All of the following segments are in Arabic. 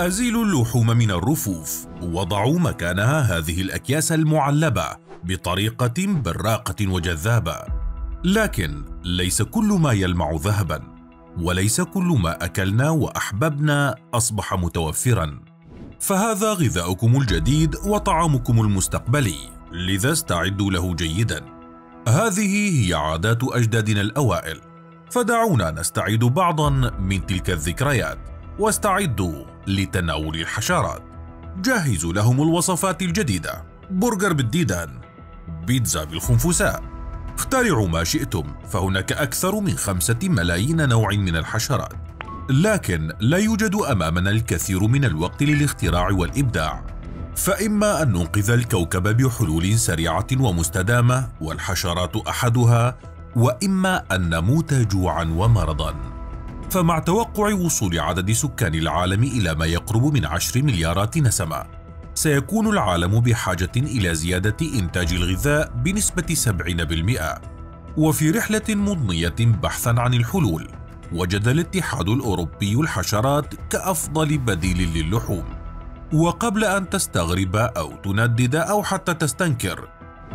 أزيلوا اللحوم من الرفوف وضعوا مكانها هذه الأكياس المعلبة بطريقة براقة وجذابة. لكن ليس كل ما يلمع ذهبا وليس كل ما أكلنا وأحببنا أصبح متوفرا. فهذا غذاؤكم الجديد وطعامكم المستقبلي لذا استعدوا له جيدا. هذه هي عادات أجدادنا الأوائل فدعونا نستعيد بعضا من تلك الذكريات. واستعدوا لتناول الحشرات. جهزوا لهم الوصفات الجديدة. برجر بالديدان. بيتزا بالخنفساء. اخترعوا ما شئتم فهناك أكثر من خمسة ملايين نوع من الحشرات. لكن لا يوجد أمامنا الكثير من الوقت للاختراع والإبداع. فإما أن ننقذ الكوكب بحلول سريعة ومستدامة والحشرات أحدها وإما أن نموت جوعا ومرضا. فمع توقع وصول عدد سكان العالم إلى ما يقرب من عشر مليارات نسمة سيكون العالم بحاجة إلى زيادة إنتاج الغذاء بنسبة 70% وفي رحلة مضنية بحثا عن الحلول وجد الاتحاد الأوروبي الحشرات كأفضل بديل للحوم. وقبل أن تستغرب أو تندد أو حتى تستنكر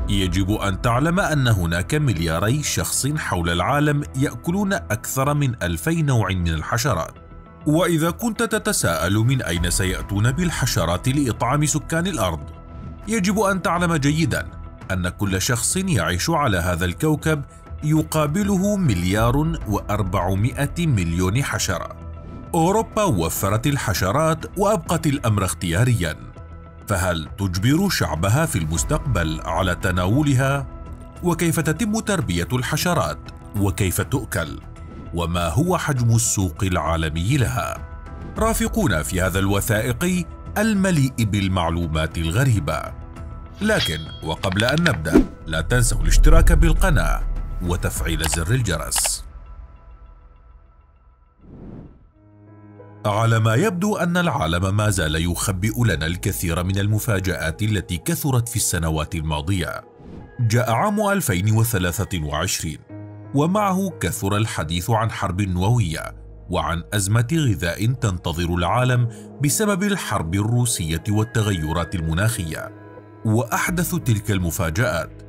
يجب أن تعلم أن هناك ملياري شخص حول العالم يأكلون أكثر من ألفي نوع من الحشرات. وإذا كنت تتساءل من أين سيأتون بالحشرات لإطعام سكان الأرض يجب أن تعلم جيدا أن كل شخص يعيش على هذا الكوكب يقابله مليار وأربعمائة مليون حشرة. أوروبا وفرت الحشرات وأبقت الأمر اختيارياً. فهل تجبر شعبها في المستقبل على تناولها؟ وكيف تتم تربية الحشرات؟ وكيف تؤكل؟ وما هو حجم السوق العالمي لها؟ رافقونا في هذا الوثائقي المليء بالمعلومات الغريبة. لكن وقبل أن نبدأ لا تنسوا الاشتراك بالقناة وتفعيل زر الجرس. على ما يبدو أن العالم ما زال يخبئ لنا الكثير من المفاجآت التي كثرت في السنوات الماضية. جاء عام 2023 ومعه كثر الحديث عن حرب نووية وعن أزمة غذاء تنتظر العالم بسبب الحرب الروسية والتغيرات المناخية. وأحدث تلك المفاجآت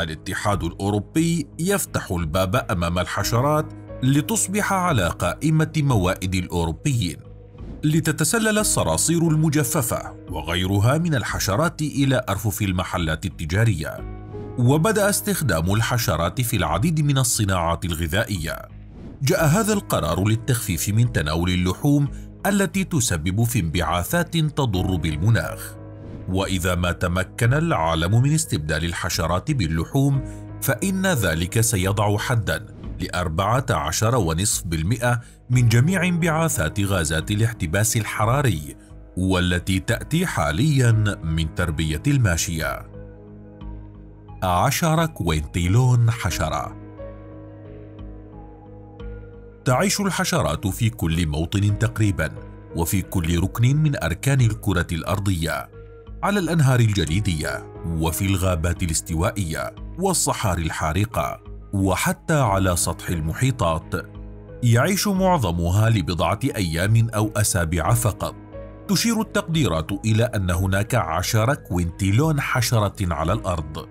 الاتحاد الأوروبي يفتح الباب أمام الحشرات لتصبح على قائمة موائد الأوروبيين. لتتسلل الصراصير المجففة وغيرها من الحشرات إلى أرفف المحلات التجارية. وبدأ استخدام الحشرات في العديد من الصناعات الغذائية. جاء هذا القرار للتخفيف من تناول اللحوم التي تسبب في انبعاثات تضر بالمناخ. وإذا ما تمكن العالم من استبدال الحشرات باللحوم فإن ذلك سيضع حداً لأربعة عشر ونصف بالمئة من جميع انبعاثات غازات الاحتباس الحراري والتي تأتي حاليا من تربية الماشية. عشر كوينتيلون حشرة. تعيش الحشرات في كل موطن تقريبا وفي كل ركن من أركان الكرة الأرضية على الأنهار الجليدية وفي الغابات الاستوائية والصحاري الحارقة. وحتى على سطح المحيطات. يعيش معظمها لبضعة أيام أو أسابيع فقط. تشير التقديرات إلى أن هناك عشر كوينتيلون حشرة على الأرض.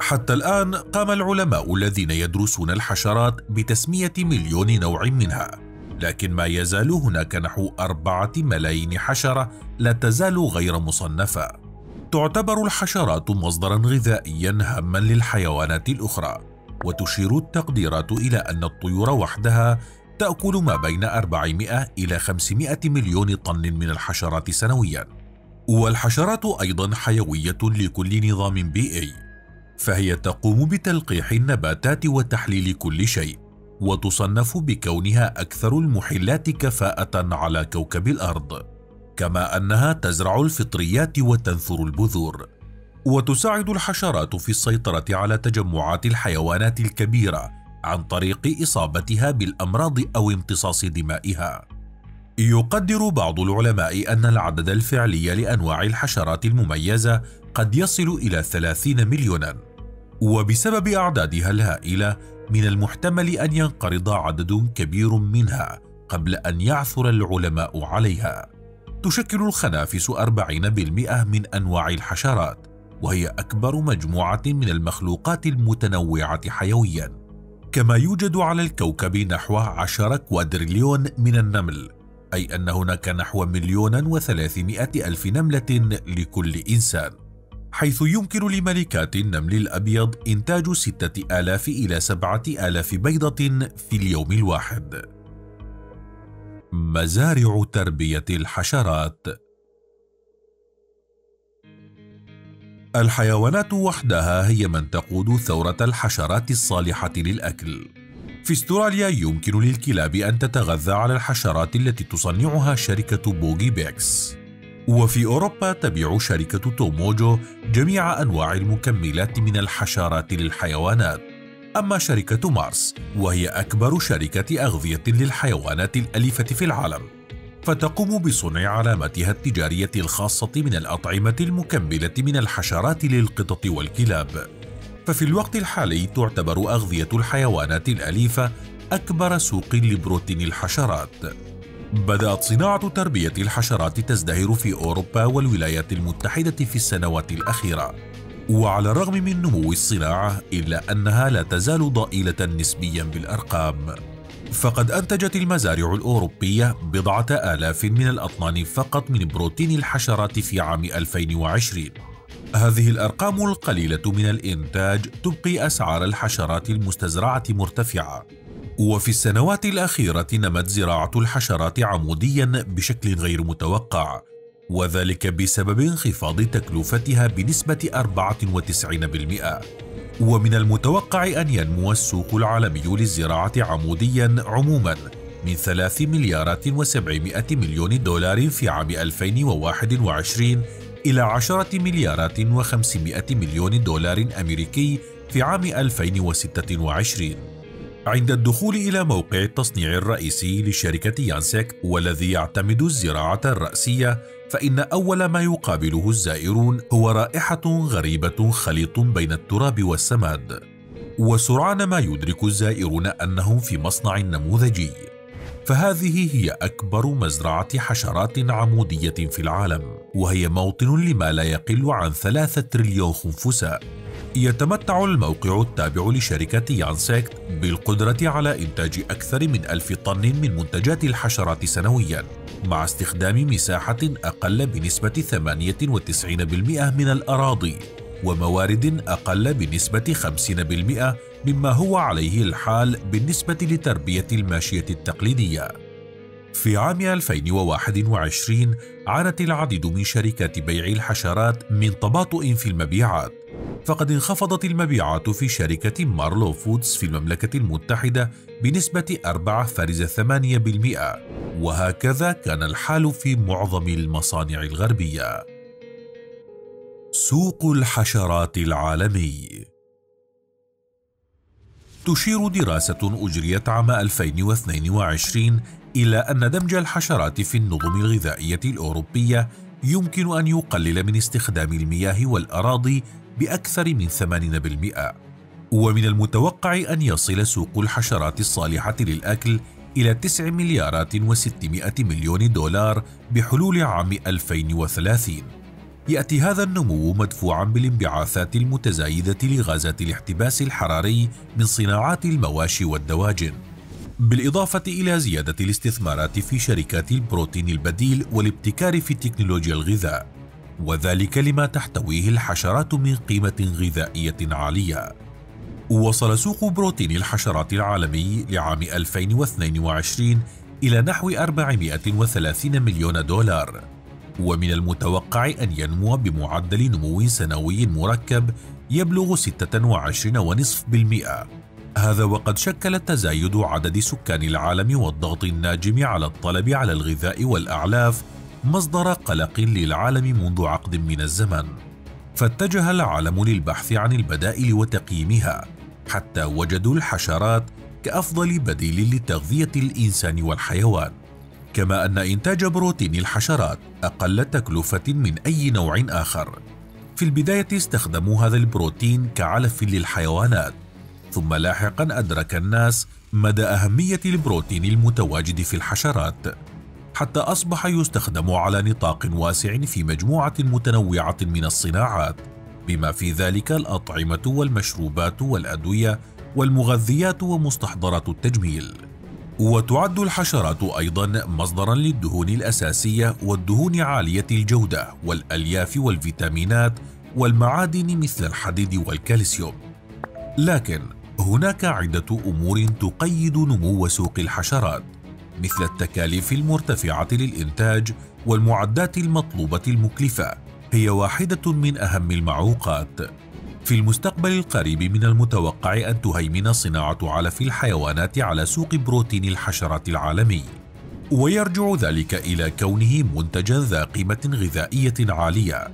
حتى الآن قام العلماء الذين يدرسون الحشرات بتسمية مليون نوع منها. لكن ما يزال هناك نحو أربعة ملايين حشرة لا تزال غير مصنفة. تعتبر الحشرات مصدرا غذائيا هاما للحيوانات الأخرى. وتشير التقديرات إلى أن الطيور وحدها تأكل ما بين 400 إلى 500 مليون طن من الحشرات سنويا. والحشرات أيضا حيوية لكل نظام بيئي فهي تقوم بتلقيح النباتات وتحليل كل شيء وتصنف بكونها أكثر المحلات كفاءة على كوكب الأرض. كما أنها تزرع الفطريات وتنثر البذور. وتساعد الحشرات في السيطرة على تجمعات الحيوانات الكبيرة عن طريق إصابتها بالأمراض أو امتصاص دمائها. يقدر بعض العلماء أن العدد الفعلي لأنواع الحشرات المميزة قد يصل إلى 30 مليونا، وبسبب أعدادها الهائلة من المحتمل أن ينقرض عدد كبير منها قبل أن يعثر العلماء عليها. تشكل الخنافس 40% من أنواع الحشرات وهي أكبر مجموعة من المخلوقات المتنوعة حيوياً. كما يوجد على الكوكب نحو 10 كوادريليون من النمل أي أن هناك نحو مليون وثلاثمائة ألف نملة لكل إنسان حيث يمكن لملكات النمل الأبيض إنتاج ستة آلاف إلى سبعة آلاف بيضة في اليوم الواحد. مزارع تربية الحشرات. الحيوانات وحدها هي من تقود ثورة الحشرات الصالحة للأكل. في استراليا يمكن للكلاب أن تتغذى على الحشرات التي تصنعها شركة بوغي بيكس. وفي أوروبا تبيع شركة توموجو جميع أنواع المكملات من الحشرات للحيوانات. أما شركة مارس وهي أكبر شركة أغذية للحيوانات الأليفة في العالم. فتقوم بصنع علامتها التجارية الخاصة من الأطعمة المكملة من الحشرات للقطط والكلاب. ففي الوقت الحالي تعتبر أغذية الحيوانات الأليفة أكبر سوق لبروتين الحشرات. بدأت صناعة تربية الحشرات تزدهر في أوروبا والولايات المتحدة في السنوات الأخيرة. وعلى الرغم من نمو الصناعة إلا أنها لا تزال ضئيلة نسبيا بالأرقام. فقد أنتجت المزارع الأوروبية بضعة آلاف من الأطنان فقط من بروتين الحشرات في عام 2020 هذه الأرقام القليلة من الإنتاج تبقي أسعار الحشرات المستزرعة مرتفعة. وفي السنوات الأخيرة نمت زراعة الحشرات عموديا بشكل غير متوقع وذلك بسبب انخفاض تكلفتها بنسبة 94% ومن المتوقع أن ينمو السوق العالمي للزراعة عموديا عموما من 3 مليارات و700 مليون دولار في عام 2021 إلى 10 مليارات و500 مليون دولار أمريكي في عام 2026 عند الدخول إلى موقع التصنيع الرئيسي لشركة يانسك والذي يعتمد الزراعة الرأسية فإن أول ما يقابله الزائرون هو رائحة غريبة خليط بين التراب والسماد. وسرعان ما يدرك الزائرون أنهم في مصنع نموذجي. فهذه هي أكبر مزرعة حشرات عمودية في العالم وهي موطن لما لا يقل عن ثلاثة تريليون خنفساء. يتمتع الموقع التابع لشركة يانسكت بالقدرة على إنتاج أكثر من ألف طن من منتجات الحشرات سنوياً. مع استخدام مساحة أقل بنسبة 98% من الأراضي وموارد أقل بنسبة 50% مما هو عليه الحال بالنسبة لتربية الماشية التقليدية. في عام 2021 عانت العديد من شركات بيع الحشرات من تباطؤ في المبيعات فقد انخفضت المبيعات في شركة مارلو فودز في المملكة المتحدة بنسبة 4.8% وهكذا كان الحال في معظم المصانع الغربية. سوق الحشرات العالمي تشير دراسة أجريت عام 2022 إلى أن دمج الحشرات في النظم الغذائية الأوروبية يمكن أن يقلل من استخدام المياه والأراضي بأكثر من 80% ومن المتوقع أن يصل سوق الحشرات الصالحة للأكل إلى 9 مليارات و600 مليون دولار بحلول عام 2030 يأتي هذا النمو مدفوعا بالانبعاثات المتزايدة لغازات الاحتباس الحراري من صناعات المواشي والدواجن. بالإضافة إلى زيادة الاستثمارات في شركات البروتين البديل والابتكار في تكنولوجيا الغذاء. وذلك لما تحتويه الحشرات من قيمة غذائية عالية. وصل سوق بروتين الحشرات العالمي لعام 2022 إلى نحو 430 مليون دولار. ومن المتوقع أن ينمو بمعدل نمو سنوي مركب يبلغ 26.5% هذا وقد شكل تزايد عدد سكان العالم والضغط الناجم على الطلب على الغذاء والأعلاف مصدر قلق للعالم منذ عقد من الزمن فاتجه العالم للبحث عن البدائل وتقييمها حتى وجدوا الحشرات كأفضل بديل لتغذية الإنسان والحيوان. كما أن إنتاج بروتين الحشرات أقل تكلفة من أي نوع آخر. في البداية استخدموا هذا البروتين كعلف للحيوانات ثم لاحقا أدرك الناس مدى أهمية البروتين المتواجد في الحشرات. حتى أصبح يستخدم على نطاق واسع في مجموعة متنوعة من الصناعات بما في ذلك الأطعمة والمشروبات والأدوية والمغذيات ومستحضرات التجميل. وتعد الحشرات أيضا مصدرا للدهون الأساسية والدهون عالية الجودة والألياف والفيتامينات والمعادن مثل الحديد والكالسيوم. لكن هناك عدة أمور تقيد نمو سوق الحشرات. مثل التكاليف المرتفعة للإنتاج والمعدات المطلوبة المكلفة هي واحدة من أهم المعوقات في المستقبل القريب من المتوقع أن تهيمن صناعة علف الحيوانات على سوق بروتين الحشرات العالمي. ويرجع ذلك إلى كونه منتجا ذا قيمة غذائية عالية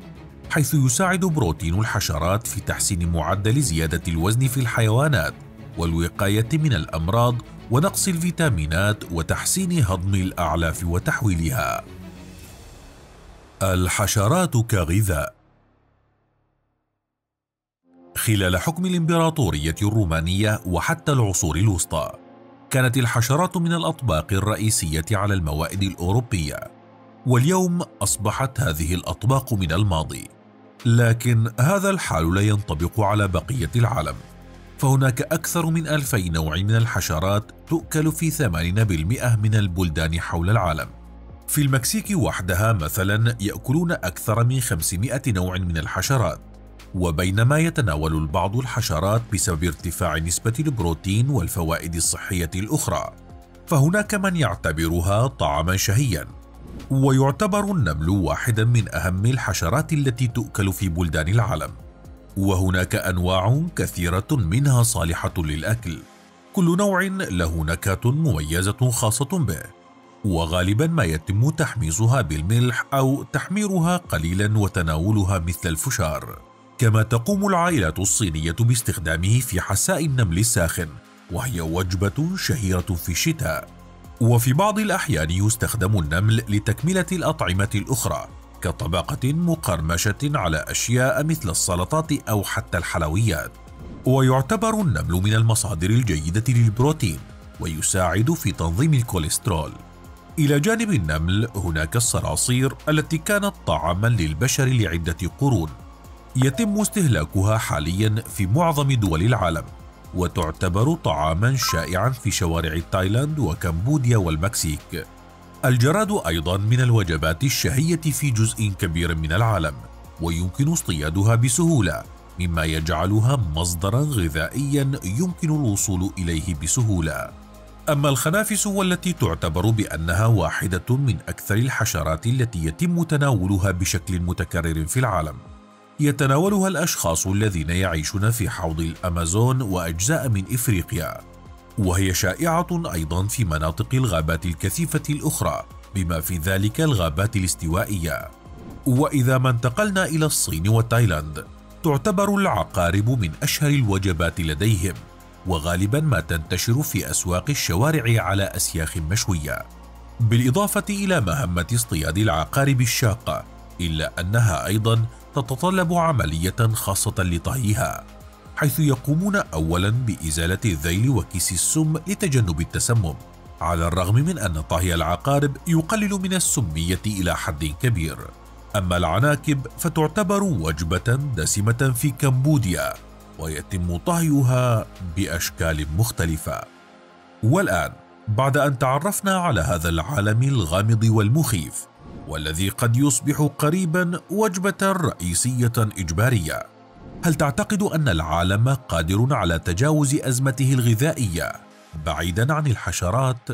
حيث يساعد بروتين الحشرات في تحسين معدل زيادة الوزن في الحيوانات والوقاية من الأمراض ونقص الفيتامينات وتحسين هضم الأعلاف وتحويلها. الحشرات كغذاء خلال حكم الإمبراطورية الرومانية وحتى العصور الوسطى، كانت الحشرات من الأطباق الرئيسية على الموائد الأوروبية، واليوم أصبحت هذه الأطباق من الماضي. لكن هذا الحال لا ينطبق على بقية العالم فهناك أكثر من ألفي نوع من الحشرات تؤكل في 80% من البلدان حول العالم. في المكسيك وحدها مثلا يأكلون أكثر من 500 نوع من الحشرات وبينما يتناول البعض الحشرات بسبب ارتفاع نسبة البروتين والفوائد الصحية الأخرى. فهناك من يعتبرها طعاما شهيا. ويعتبر النمل واحدا من أهم الحشرات التي تؤكل في بلدان العالم. وهناك أنواع كثيرة منها صالحة للأكل. كل نوع له نكهة مميزة خاصة به وغالبا ما يتم تحميصها بالملح أو تحميرها قليلا وتناولها مثل الفشار. كما تقوم العائلات الصينية باستخدامه في حساء النمل الساخن وهي وجبة شهيرة في الشتاء. وفي بعض الأحيان يستخدم النمل لتكملة الأطعمة الأخرى. كطبقة مقرمشة على أشياء مثل السلطات أو حتى الحلويات. ويعتبر النمل من المصادر الجيدة للبروتين ويساعد في تنظيم الكوليسترول. إلى جانب النمل هناك الصراصير التي كانت طعاما للبشر لعدة قرون. يتم استهلاكها حاليا في معظم دول العالم وتعتبر طعاما شائعا في شوارع تايلاند وكمبوديا والمكسيك. الجراد أيضا من الوجبات الشهية في جزء كبير من العالم ويمكن اصطيادها بسهولة مما يجعلها مصدرا غذائيا يمكن الوصول إليه بسهولة. أما الخنافس والتي تعتبر بأنها واحدة من أكثر الحشرات التي يتم تناولها بشكل متكرر في العالم يتناولها الأشخاص الذين يعيشون في حوض الأمازون وأجزاء من إفريقيا. وهي شائعة أيضا في مناطق الغابات الكثيفة الأخرى بما في ذلك الغابات الاستوائية. وإذا ما انتقلنا إلى الصين وتايلاند تعتبر العقارب من أشهر الوجبات لديهم وغالبا ما تنتشر في أسواق الشوارع على أسياخ مشوية. بالإضافة إلى مهمة اصطياد العقارب الشاقة إلا أنها أيضا تتطلب عملية خاصة لطهيها. حيث يقومون أولا بإزالة الذيل وكيس السم لتجنب التسمم على الرغم من أن طهي العقارب يقلل من السمية إلى حد كبير. أما العناكب فتعتبر وجبة دسمة في كمبوديا ويتم طهيها بأشكال مختلفة. والآن بعد أن تعرفنا على هذا العالم الغامض والمخيف والذي قد يصبح قريبا وجبة رئيسية إجبارية. هل تعتقد أن العالم قادر على تجاوز أزمته الغذائية بعيدا عن الحشرات؟